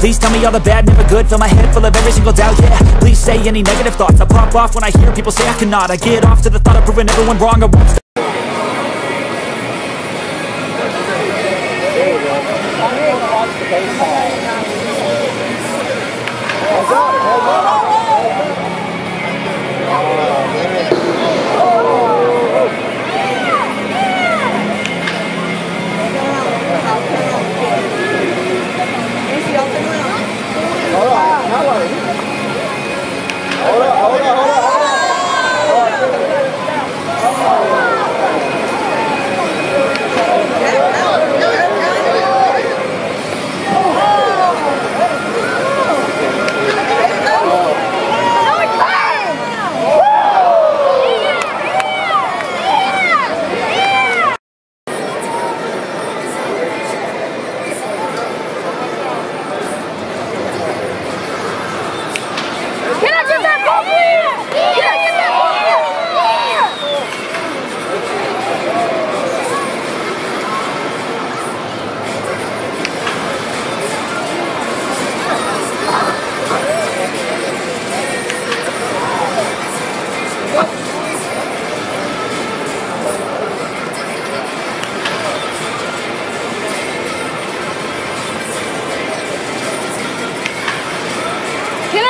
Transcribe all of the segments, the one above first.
Please tell me all the bad, never good, fill my head full of every single doubt, yeah. Please say any negative thoughts, I pop off when I hear people say I cannot. I get off to the thought of proving everyone wrong, I won't stop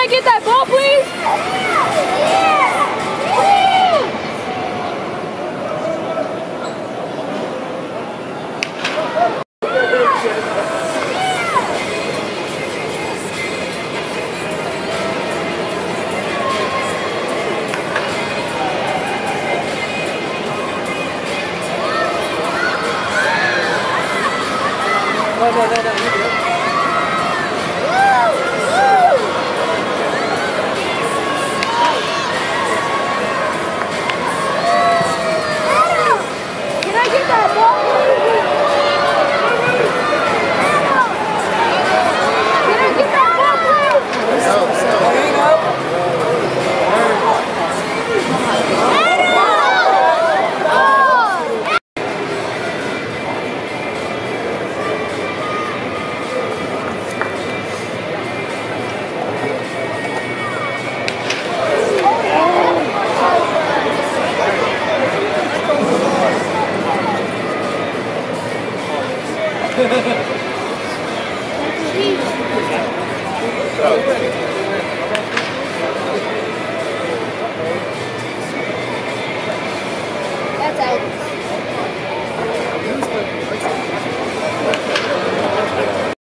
I get that ball, please? Can So,